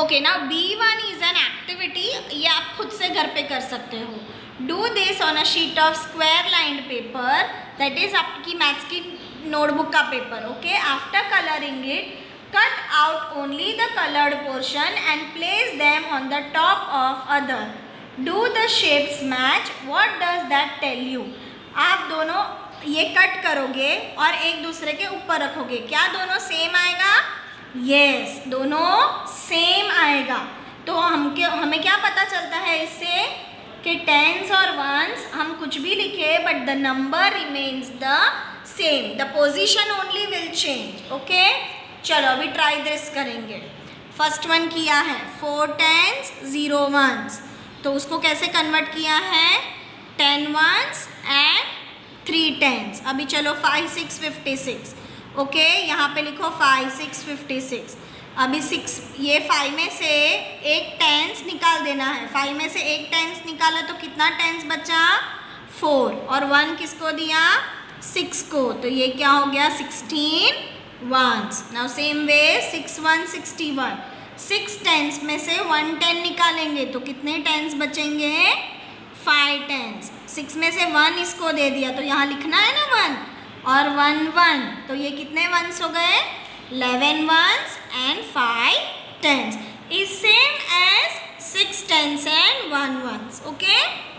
Okay ना B one is an activity ये आप खुद से घर पे कर सकते हो। Do this on a sheet of square lined paper that is आपकी मैथ्स की नोटबुक का paper okay after colouring it cut out only the colored portion and place them on the top of other. Do the shapes match? What does that tell you? आप दोनों ये cut करोगे और एक दूसरे के ऊपर रखोगे। क्या दोनों सेम आएगा? यस yes, दोनों आएगा तो हम हमें क्या पता चलता है इससे कि टेंस और वंस हम कुछ भी लिखे but the number remains the same the position only will change okay चलो, अभी ट्राई दिस करेंगे। फ़र्स्ट वन किया है। फोर टेंस ज़ीरो वंस तो उसको कैसे कन्वर्ट किया है? Ten ones and three tens अभी चलो five six fifty six okay यहाँ पे लिखो फाइव सिक्स फिफ्टी सिक्स अभी सिक्स ये फाइव में से एक टेंस निकाल देना है। फाइव में से एक टेंस निकाला तो कितना टेंस बचा? फोर और वन किसको दिया? सिक्स को। तो ये क्या हो गया? Sixteen ones now same way six one sixty one six tens में से वन टेन निकालेंगे तो कितने टेंस बचेंगे? फाइव टेंस सिक्स में से वन इसको दे दिया तो यहाँ लिखना है ना वन और वन वन तो ये कितने वंस हो गए? 11 ones and 5 tens is same as 6 tens and 1 ones. Okay.